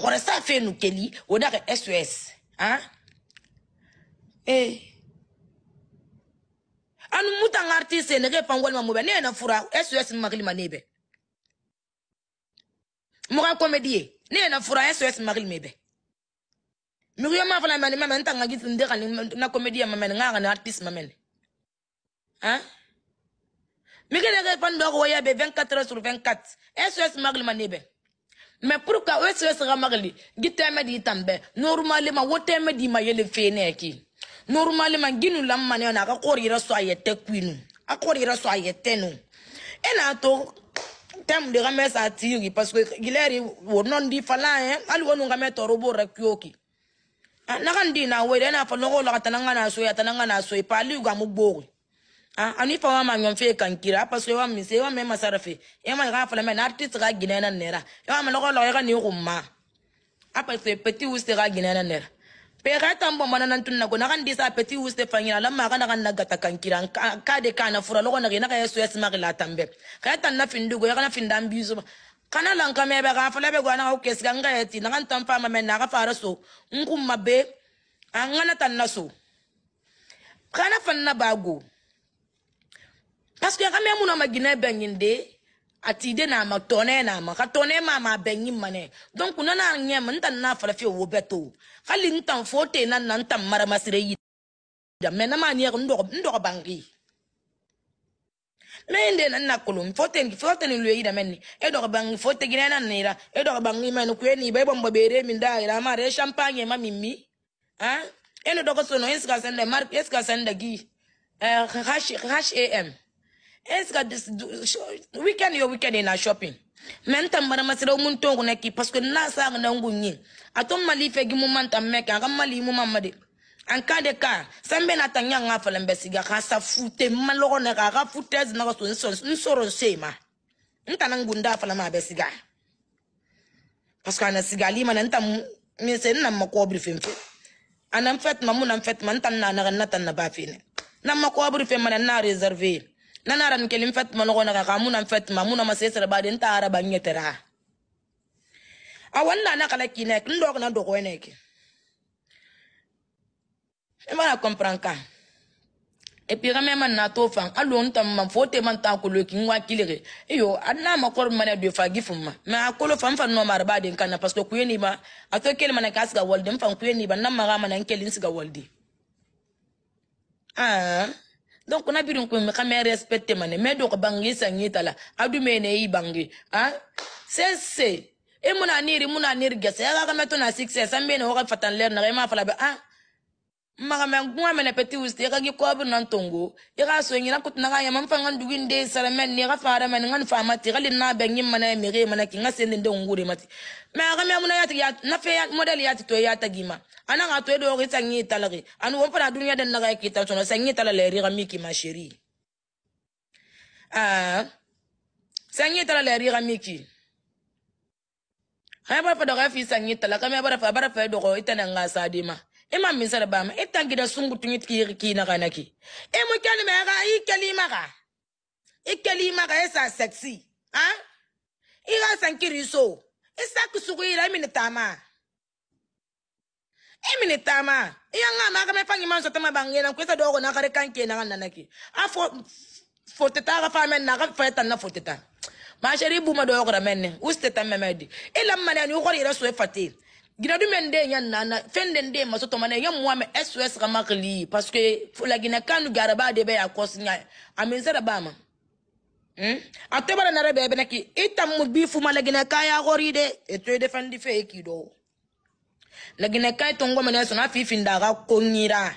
kɔrɔ sa fɛn nu keli o da ka sos e han eh. ee anu muta n ka artiste nege pan walima mɔbɛ ne yɛna fura sos n makili ma ne bɛ mɔgɔ kɔmɛdi ye ne yɛna fura sos n makili me bɛ mikuyo ma fana mani mamɛn n ta n ka giti n de ka na kɔmɛdi ya mamɛn n ka ka ni artiste mamɛn han miki nege pan dɔ ko ya bɛ 24 heures sur 24 sos e n makili ma ne bɛ mais pourquoi o sɛbɛ saga magli gi tɛmɛ di tan bɛɛ normalement wo tɛmɛ di ma yele fene ki normalement ginu lammane na ka kɔri yɛrɛ sɔ a yɛ tɛ kuinu a kɔri yɛrɛ sɔ a yɛ tɛ nu e n'a to tɛmu de kamɛ sa tiri parce que gilɛri wo nɔn di falan ye hali wo nu kamɛ tɔɔrɔ b'o rɛ kuyo ki ah, na kan di na wo de n'a fɔ nɔgɔ la ka tana ka na so ye a tana ka na so ye pali gamu gbori Ah, ani fa wama ɲɔn fe kan kira a paso wa mise wa mema sarafe e ma ka fala mɛ na ti tsaga gine na nera e wa mala ko lo ga ni go ma a paso peti u tsaga gine na nera pe ka tan bo mana nan tun na go na kan disa peti u tsaga fanya la ma ka na kan na gata kan kira ka de kana fura lo na na ka yesu yesu ma la tambe ka tan na findu go e ya kana findan bizu kana lan ka mebe ka fala be go na ko kesga nga yeti na kan tan fa ma men na ka fara so nkum mabe an ngana tan na so kana fanna bago parce que kame mun ma gine bɛnyin de a na ma tɔnɛ na ma ka tɔnɛ ma ma bɛnyin ma donc na na ɲɛ ma n ta na fara fiye wo bɛɛ to hali n na na n maramasire yi da na ma ɲɛ n dɔgɔ n dɔgɔ bangi mɛ de na na kolon fo te fo te da mɛ ni e dɔgɔ bangi gine na ni ra e dɔgɔ ma ni ni bɛ bɔn bɔ min da yira ma re champagne ma min mi ah e ni dɔgɔ sono e sika sɛn da mark e sika sɛn da gi hash hash am est-ce que this, weekend yo weekend ina shopping men tambara masira mun to na ki parce que na sa na ngunyi atom mali fe gi moment tam meka ngam mali mu mamade en cas de cas san bena tanya nga fala mbesiga ka sa fute malogo na ka futez na ka so so nsoro sema ntana ngunda fala ma besiga parce que ana siga lima na ntam mi se na makobri femfe ana mfet mamu na mfet man tan na na tan na bafine na makobri fe man na reserver nana aran kelim fatima nogo naga kamuna fatima muna masesere bade nta ara bangetera awanna na kala kinek ndok na dogo eneke emana comprend ka et puis quand même na to fan alo nta fote man ta ko loki nwa kilere iyo anna ma kor man de fa gifuma ma akolo fan fan no mar bade kana parce que kuyeni ma ato kel man ka siga walde fan kuyeni ba nan ma ga man kelin siga walde ah donc on a biri qu'on que respecte mane mais mais donc bangi tala me y bangi hein? c'est c'est et mon anir muna niri gese ya ga là to na success Je ne fatan pas ah magame nkuŋa mene peti wusti i ka gi koobi nan tongo i ka so ɲina kutuna ka ɲama n fa ŋa dugu nde sarame ni ka faara mani ŋa ni faama ti ka li naa bɛ ɲin mana mege mana ki ŋa sendi nde ŋuri mati mɛ a ka mɛ muna yati nafe modɛli yati to ya tagi ma ana ŋa to i dooki sa ŋi talagi ani wo fana duniya den naga ki ta sɔnɔ sa ŋi tala lɛri ka mi ki ma sheri sa ŋi tala lɛri ka mi ki ka ya bara fa dɔgɔ fi sa ŋi tala ka mɛ bara fa bara fa dɔgɔ i tɛna ŋa sa di ma e ma min sara bama e tangida sungutuŋi tikiyiri kiinagana ki e mu kenimaga e i kelimaga e i kelimaga e sa sexi a i e ga sankiri so i saki suguyira i mini tama e mini tama i ya ŋa maga me faŋiman sotama baŋena nkuisa dogo nagari kankenaga nanaki a fo fotetaga famen naga fayetanna foteta masheri buma doyogora menne usteta memedi i lammanani i gor yira so e fatin guinadumen nde yan nana fen den de maso tomane yan muame sos kamakli parce que lagina kanu garaba de be akosnya amenzera bama hmm? atebara nare bebe naki itamu bifu malagina kaya gori de etoy defendi fe ekido lagina kay e tongo e mena sona fifi ndaga konyira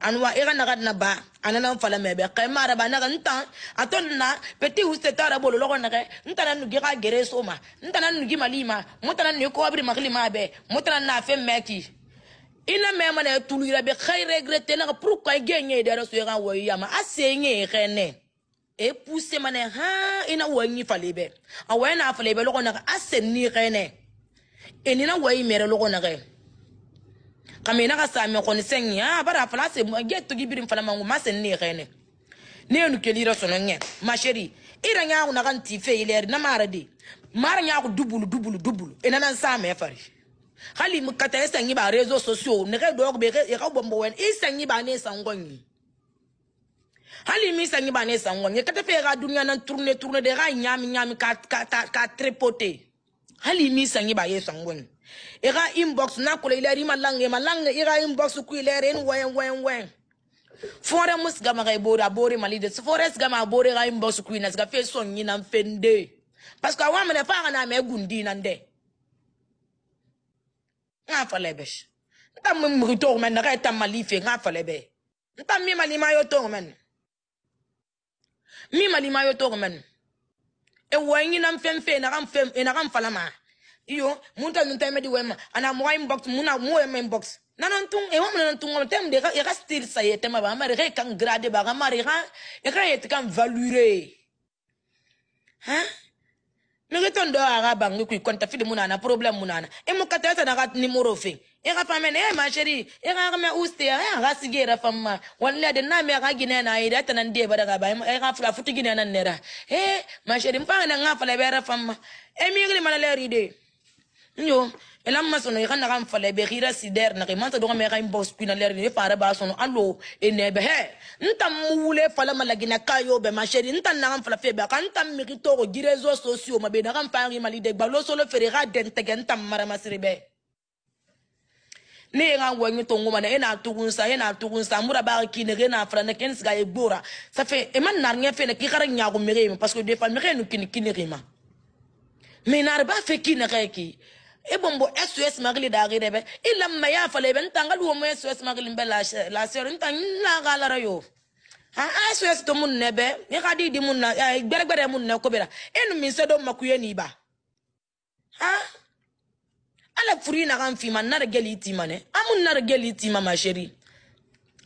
anwa ira nagadna ba anana fala mebe ka mara bana ga ntan atonna peti uste tara bolo logo na ga ntana nugi ga gere soma ntana nugi malima mutana ne ko abri magli mabe mutana na fe meki ina mema na tulu ira be khay regrette na pour ko genye de ra so ga wo yama asenye khene e pousse mane ha ina wanyi falebe awena falebe logo na asenni khene enina wayi mere logo na ga kamina ka same kɔni sɛŋi a ah, bara fala se ge togi birin fala mangu ma sen ne xene ne yenu keli ra sono ŋe ma sheri ira ŋa ku na kan ti fe ileri na mara de mara ŋa ku dubulu dubulu dubulu ina e nan same fari hali mu kata e sɛŋi ba réseaux sociaux ne ka dɔg be ka e bombo wen i sɛŋi ba ne sangoŋi hali mi sɛŋi ba ne sangoŋi kata fe ka dunya nan tourner tourner de ka nyami nyami ka ka ka trepoter hali mi sɛŋi ba ye sangoŋi iga inbox na kula ilere ima lange ma lange iga inbox ku ilere in wen wen wen fore mus gama ga ibore abore malide so fore gama abore ga inbox ku ina sga fe son yi nan fende parce que awa mene fa na me gundi nan de nga fale besh nta mi mrito men na ga ta malife nga fale be nta mi malima yo to men mi malima yo to men e wanyi nan fem fe na ram fem na ram falama iyo munta nunta me di wema ana mo inbox muna mo wema inbox nanan tun e wama nanan tun tem de e ka style sa yete ma ba mari re kan grade ba mari ha e ka yete kan valure ha me ke ton do ara ba ngi ku konta fidi muna na problem muna na e mo kata ta na ka numero fe e ka famen e ma sheri e ka me uste e ka sigera famma wallahi de na me ka gine na ida ta nan de ba daga ba e ka fula futu gine nan nera e ma sheri mpa na nga fala be ra famma e mi ngri mana le ride nyo ela ma sono iga naga mfala ebe gira sider na kema ta doga mega imbo spina ler ni fara ba sono allo enebe he nta muwule fala malagi na kayo be ma sheri nta naga mfala fe be ka nta miki togo girezo socio mabe naga mfa ngi mali de gbalo solo fere ga dente ke nta mara masiribe ne ye ka wɛɲi to ŋoma na e tugun sa e tugun sa mura b'a ki ne e n'a ne kɛn siga ye gbora ça fait e ma nari ɲɛ fɛ ne k'i kara ɲago mege ma parce que des fois mege nu kini kini ma mais nari b'a fɛ ki nɛgɛ ki e bon bo sos magili da gire be i lamma ya fala be nta ngalu mo sos magili be la la sero nta nla gala ra yo ha sos to mun ne ni ka di mun na gbere gbere mun na ko bera enu min se do makuye ni ba ha ala furi na kan fi man na geli ti mane amun na geli ti ma ma sheri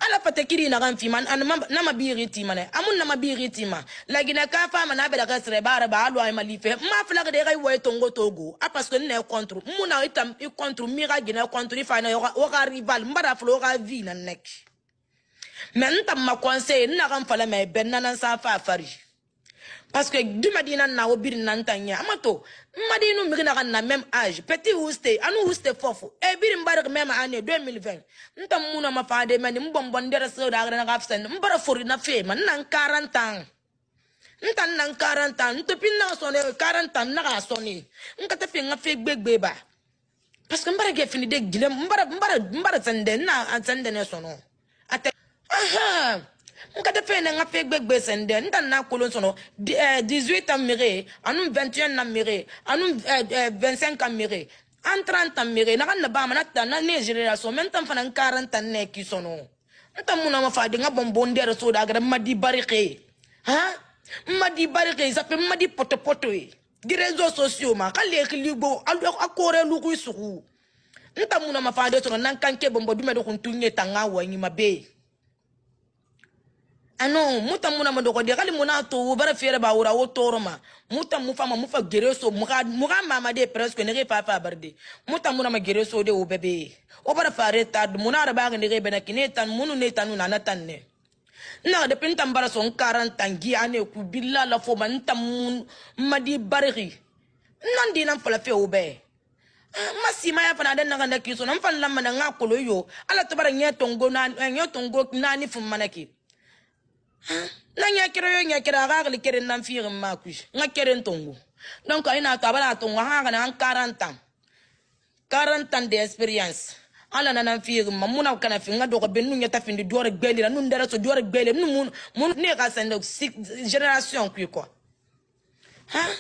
ala fata kiri na kan fima na ma biri tima ne eh. amun na ma biri tima lagina ka fa ma na bela ka sere bara ba alu ay malife ma fla ka de ga woy tongo togo a parce que ne contre mu na itam i contre mi ga gina contre i fa na o ga rival mbara flo ga vi na nek men tam ma conseil na kan fala me ben na nan sa fa fari Paske dumadina na obiri ntanya Amato, na même âge. Petit ouste, anu ouste fofo. E eh, bien mbarak même année 2020. Nta muna mafade mani mbombondera seo da agrana gafsen. Mbara fori na fe man nan 40 ans. Nta nan 40 ans. Ntepi na sonne 40 ans naka sonne. Nkata fe nga fe gbegbe ba. Paske mbara ge fini de gilem. Mbara, mbara, mbara na sende ne sono. Ate. Aha. nkata fɛn na nka fɛn gbɛgbɛ sɛn dɛ n ta n'a kolon sɔnɔ dix-huit ans mɛrɛ ani vingt-et-un ans mɛrɛ ani eh, eh, vingt-cinq ans mɛrɛ an trente ans mɛrɛ na ka na ba ma na ta na ne ye génération mɛ n ta fana n quarante ans nɛ k'i sɔnɔ n ta mun na ma fa de n ka bɔn bɔn dɛrɛ so da a kɛra n ma di bari kɛ han n ma di bari kɛ ça fait n ma di pɔtɔpɔtɔ ye di réseaux sociaux ma k'ale ye kili gbɔ a kɔrɛ lugu sugu n ta mun na ma fa de sɔrɔ n'an kan kɛ bɔnbɔn dumɛn de kun t'u ɲɛ tan n ka wa ɲuman bɛ yen. ano ah muta muna madogodi kali muna to bara fiere ba ura wo toroma muta mufa ma mufa gereso muga muga mama de presque ne fa fa barde muta muna ma gereso de wo bebe o bara fare ta muna ra ba ne be na kine tan munu ne tanu na na tan ne na de pin tan bara son 40 tan gi ane ku billa la fo man tan mun madi barri nan di nan fala fe wo be ah, masima ya fana de naga na kiso nan fan lamma na ngakolo yo ala tabara nyetongo na nyetongo nani fumana ki na nyekere yo nyekere a ga gele kere na mfiri mma kushi nga kere ntongo donc ina to abala tongo ha ga na 40 ans 40 ans d'expérience ala nana fiiri ma muna kana fi nga dogo be nu nyata findi duwar gbele la nu ndara so duwar gbele nu mun mun ne ka sende génération kui quoi hein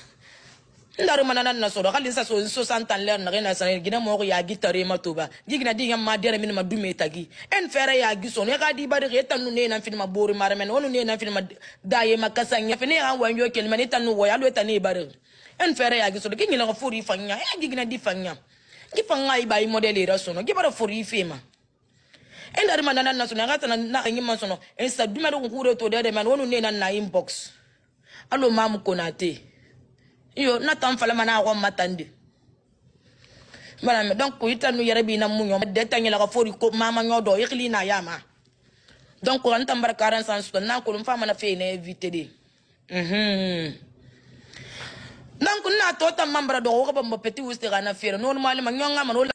ndari mana nan nasoro kali sa so so santan ler na gina sanai gina mo ko yagi tare ma to ba gigina di yamma dere min ma dume tagi en fere yagi so ne ka di bari ke tanu ne nan film bori mare men wonu ne nan film daye makasa nya fene han wanyo kel men tanu wo yalo tani bari en fere yagi so gigina ko furi fanya ya gigina di fanya ki fanga i bai e model era sono ki bara furi e fema en dari mana nan nasono ngata na na ngi man sono en sa dumero ko to dere men wonu ne nan na inbox alo mam konate iyo na tan falama na ko matande madame donc ita nu yere bi na mu nyom de tanyela ka fori ko mama nyodo yikli na yama donc an tan bar 40 sans to na ko lum fama na fe na invité de mhm donc na to tan mambra do ko ba mo petit wusti kana fere non malama nyonga man